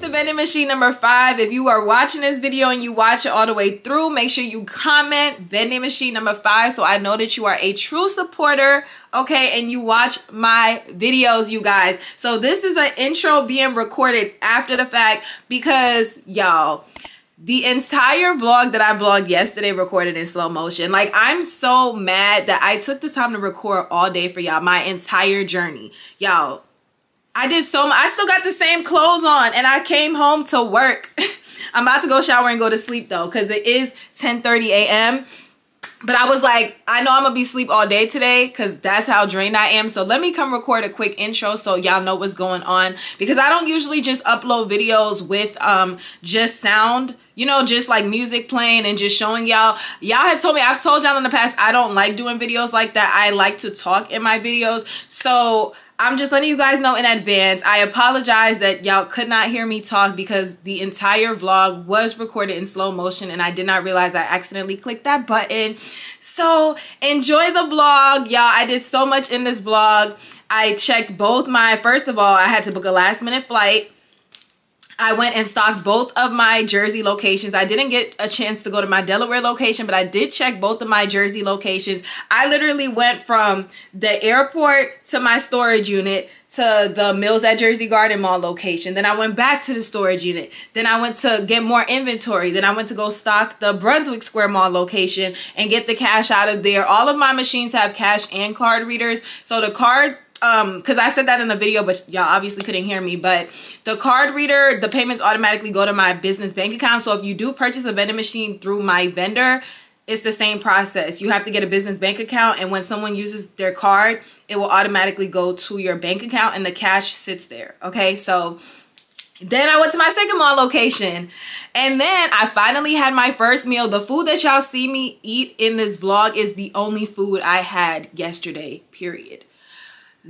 the vending machine number five. If you are watching this video and you watch it all the way through, make sure you comment vending machine number five so I know that you are a true supporter, okay, and you watch my videos, you guys. So this is an intro being recorded after the fact because, y'all, the entire vlog that I vlogged yesterday recorded in slow motion. Like, I'm so mad that I took the time to record all day for y'all, my entire journey. Y'all, I did so much. I still got the same clothes on and I came home to work. I'm about to go shower and go to sleep though because it is 10.30 a.m. But I was like, I know I'm going to be sleep all day today because that's how drained I am. So let me come record a quick intro so y'all know what's going on. Because I don't usually just upload videos with um just sound you know, just like music playing and just showing y'all. Y'all had told me, I've told y'all in the past, I don't like doing videos like that. I like to talk in my videos. So I'm just letting you guys know in advance. I apologize that y'all could not hear me talk because the entire vlog was recorded in slow motion and I did not realize I accidentally clicked that button. So enjoy the vlog. Y'all, I did so much in this vlog. I checked both my, first of all, I had to book a last minute flight. I went and stocked both of my Jersey locations. I didn't get a chance to go to my Delaware location, but I did check both of my Jersey locations. I literally went from the airport to my storage unit to the Mills at Jersey Garden Mall location. Then I went back to the storage unit. Then I went to get more inventory. Then I went to go stock the Brunswick Square Mall location and get the cash out of there. All of my machines have cash and card readers. So the card um because i said that in the video but y'all obviously couldn't hear me but the card reader the payments automatically go to my business bank account so if you do purchase a vending machine through my vendor it's the same process you have to get a business bank account and when someone uses their card it will automatically go to your bank account and the cash sits there okay so then i went to my second mall location and then I finally had my first meal. The food that y'all see me eat in this vlog is the only food I had yesterday, period.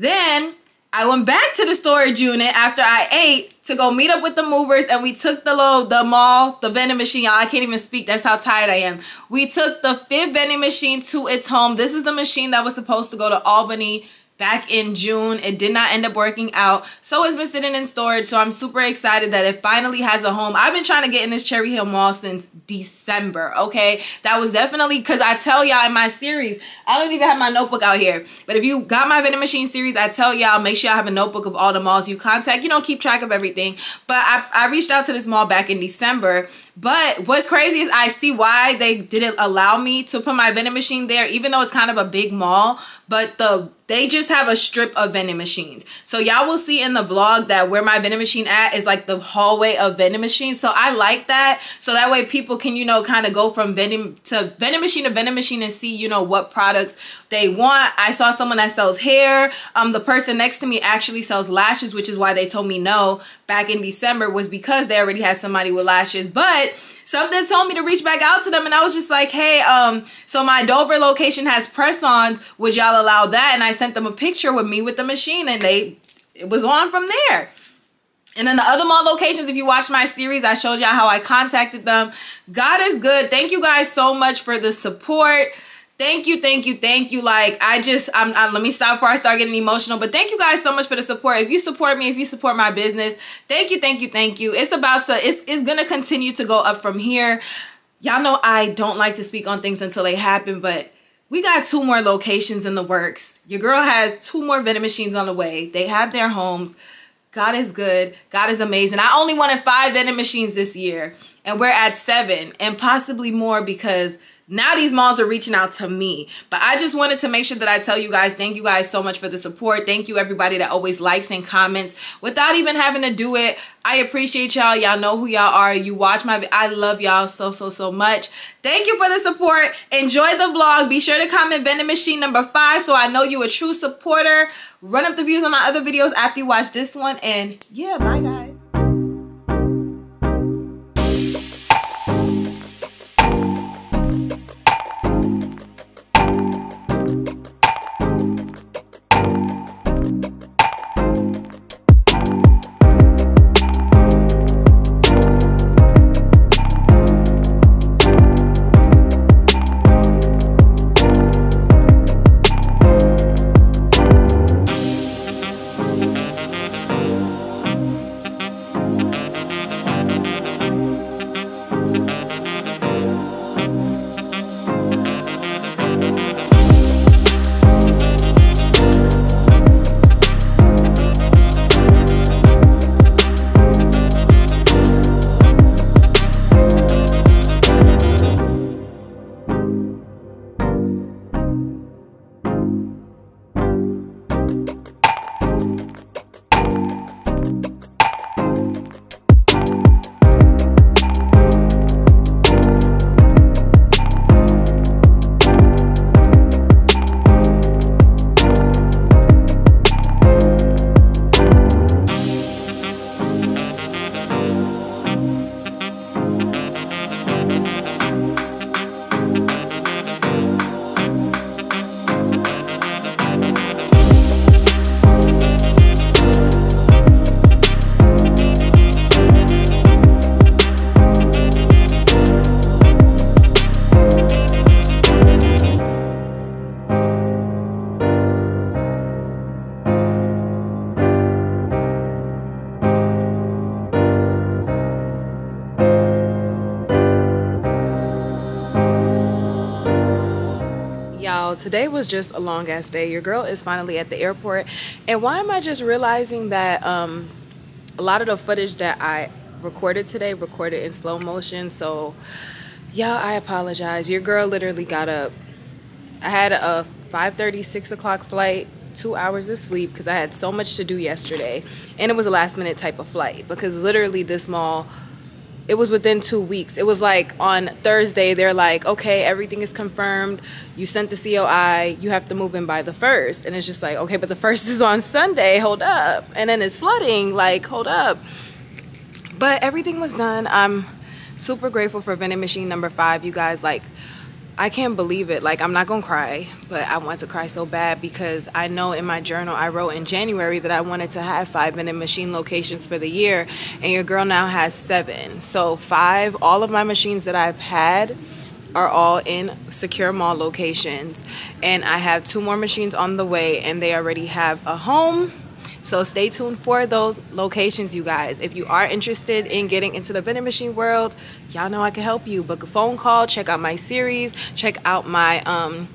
Then I went back to the storage unit after I ate to go meet up with the movers and we took the little, the mall, the vending machine. Y'all, I can't even speak. That's how tired I am. We took the fifth vending machine to its home. This is the machine that was supposed to go to Albany back in June. It did not end up working out. So it's been sitting in storage. So I'm super excited that it finally has a home. I've been trying to get in this Cherry Hill Mall since December, okay? That was definitely, because I tell y'all in my series, I don't even have my notebook out here. But if you got my vending machine series, I tell y'all, make sure I have a notebook of all the malls you contact. You know, keep track of everything. But I, I reached out to this mall back in December but what's crazy is I see why they didn't allow me to put my vending machine there, even though it's kind of a big mall. But the they just have a strip of vending machines. So y'all will see in the vlog that where my vending machine at is like the hallway of vending machines. So I like that. So that way people can, you know, kind of go from vending to vending machine to vending machine and see, you know, what products they want. I saw someone that sells hair. Um, the person next to me actually sells lashes, which is why they told me no back in December was because they already had somebody with lashes. But something told me to reach back out to them and I was just like, hey, um, so my Dover location has press-ons. Would y'all allow that? And I sent them a picture with me with the machine and they, it was on from there. And then the other mall locations, if you watch my series, I showed y'all how I contacted them. God is good. Thank you guys so much for the support thank you thank you thank you. Like i just i'm, I'm let me stop before i start getting emotional but thank you guys so much for the support. If you support me if you support my business thank you thank you thank you. It's about to it's, it's gonna continue to go up from here. Y'all know i don't like to speak on things until they happen but we got two more locations in the works. Your girl has two more vending machines on the way. They have their homes. God is good. God is amazing. I only wanted five vending machines this year and we're at seven and possibly more because now these malls are reaching out to me. But i just wanted to make sure that i tell you guys thank you guys so much for the support. Thank you everybody that always likes and comments. Without even having to do it i appreciate y'all. Y'all know who y'all are. You watch my i love y'all so so so much. Thank you for the support. Enjoy the vlog. Be sure to comment vending machine number five so i know you a true supporter. Run up the views on my other videos after you watch this one. And yeah bye guys today was just a long ass day. Your girl is finally at the airport. And why am I just realizing that um, a lot of the footage that I recorded today recorded in slow motion. So, yeah, I apologize. Your girl literally got up. I had a 5:30, 6 o'clock flight, two hours of sleep because I had so much to do yesterday. And it was a last minute type of flight because literally this mall it was within two weeks. It was like on Thursday, they're like, okay, everything is confirmed. You sent the COI, you have to move in by the first. And it's just like, okay, but the first is on Sunday, hold up. And then it's flooding, like, hold up. But everything was done. I'm super grateful for vending machine number five. You guys, like, I can't believe it. Like, I'm not gonna cry, but I want to cry so bad because I know in my journal I wrote in January that I wanted to have five vending machine locations for the year, and your girl now has seven. So, five, all of my machines that I've had are all in secure mall locations, and I have two more machines on the way, and they already have a home so stay tuned for those locations, you guys. If you are interested in getting into the vending machine world, y'all know I can help you. Book a phone call, check out my series, check out my um,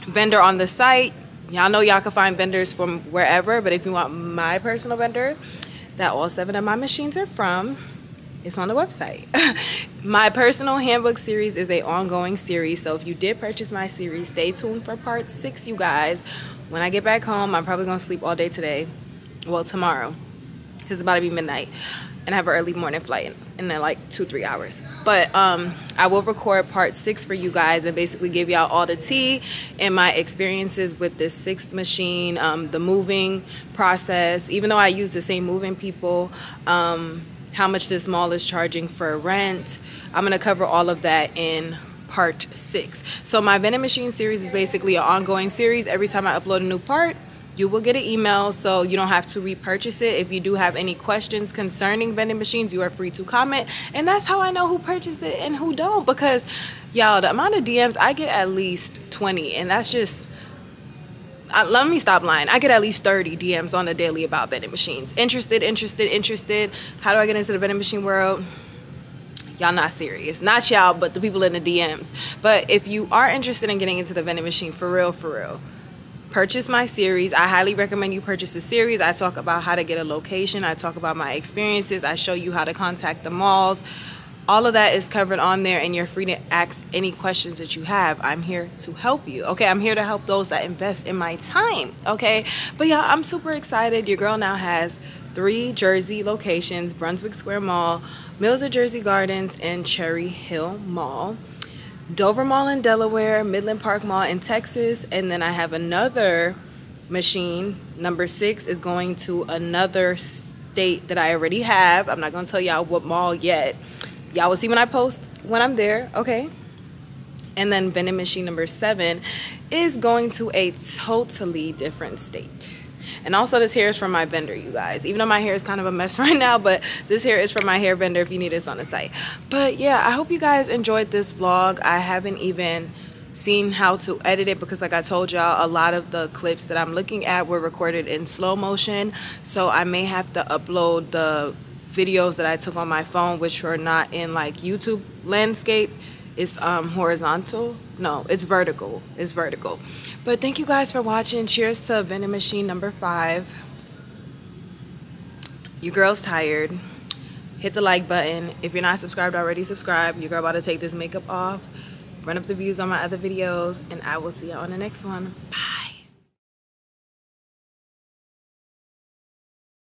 vendor on the site. Y'all know y'all can find vendors from wherever, but if you want my personal vendor that all seven of my machines are from, it's on the website. my personal handbook series is a ongoing series, so if you did purchase my series, stay tuned for part six, you guys when I get back home, I'm probably to sleep all day today. Well, tomorrow. Because it's about to be midnight. And I have an early morning flight in, in like two, three hours. But um, I will record part six for you guys and basically give y'all all the tea and my experiences with this sixth machine, um, the moving process. Even though I use the same moving people, um, how much this mall is charging for rent. I'm going to cover all of that in part six. So my vending machine series is basically an ongoing series. Every time I upload a new part, you will get an email so you don't have to repurchase it. If you do have any questions concerning vending machines, you are free to comment. And that's how I know who purchased it and who don't because y'all, the amount of DMs I get at least 20 and that's just let me stop lying. I get at least 30 DMs on a daily about vending machines. Interested, interested, interested. How do I get into the vending machine world? y'all not serious. Not y'all, but the people in the DMs. But if you are interested in getting into the vending machine for real, for real, purchase my series. I highly recommend you purchase the series. I talk about how to get a location. I talk about my experiences. I show you how to contact the malls. All of that is covered on there, and you're free to ask any questions that you have. I'm here to help you. Okay, I'm here to help those that invest in my time. Okay, but yeah, I'm super excited. Your girl now has three Jersey locations Brunswick Square Mall, Mills of Jersey Gardens, and Cherry Hill Mall. Dover Mall in Delaware, Midland Park Mall in Texas, and then I have another machine. Number six is going to another state that I already have. I'm not going to tell y'all what mall yet. Y'all will see when I post when I'm there, okay? And then vending machine number seven is going to a totally different state. And also this hair is from my vendor, you guys. Even though my hair is kind of a mess right now, but this hair is from my hair vendor if you need this on the site. But yeah, I hope you guys enjoyed this vlog. I haven't even seen how to edit it because like I told y'all a lot of the clips that I'm looking at were recorded in slow motion so I may have to upload the videos that I took on my phone which were not in like YouTube landscape it's um, horizontal no it's vertical it's vertical but thank you guys for watching. Cheers to vending machine number five. Your girl's tired. Hit the like button. If you're not subscribed already, subscribe. Your girl about to take this makeup off. Run up the views on my other videos. And I will see you on the next one. Bye.